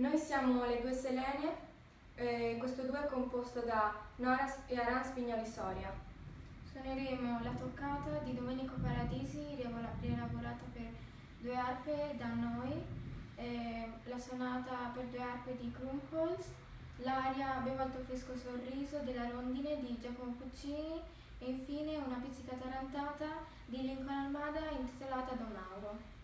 Noi siamo le due Selene, eh, questo duo è composto da Nora e Aran Spignoli Soria. Suoneremo la toccata di Domenico Paradisi, rielaborata per due arpe da noi, eh, la sonata per due arpe di Krumholz, l'aria Bevo al tuo fresco sorriso della rondine di Giacomo Puccini e infine una pizzica tarantata di Lincoln Almada intitolata Don Mauro.